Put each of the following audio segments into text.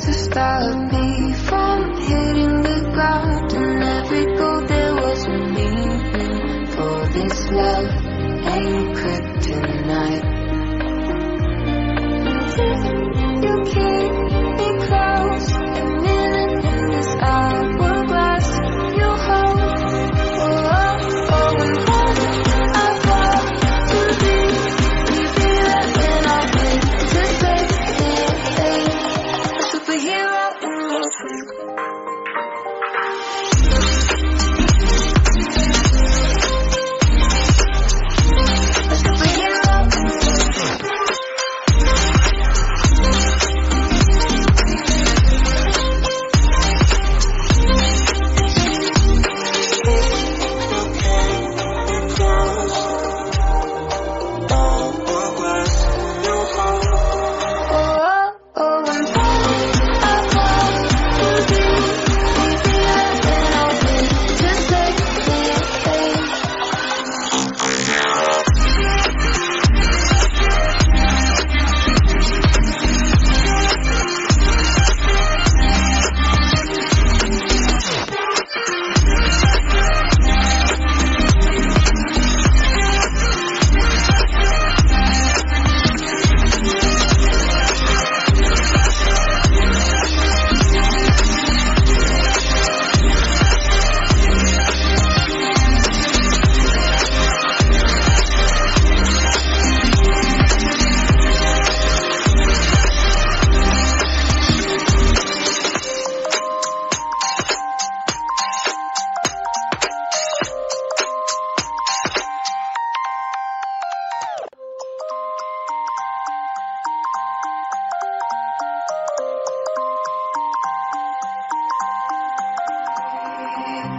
to stop me from hitting the ground. And every goal there was a meaning. For this love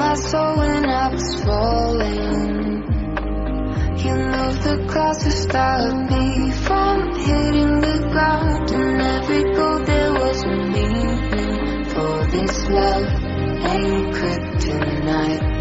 my soul when I was falling. You moved the clouds to stop me from hitting the ground. And every goal there was a meaning. For this love ain't kryptonite.